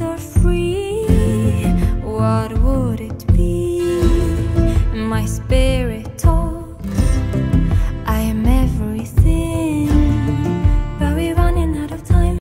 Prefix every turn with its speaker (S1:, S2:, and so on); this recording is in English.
S1: after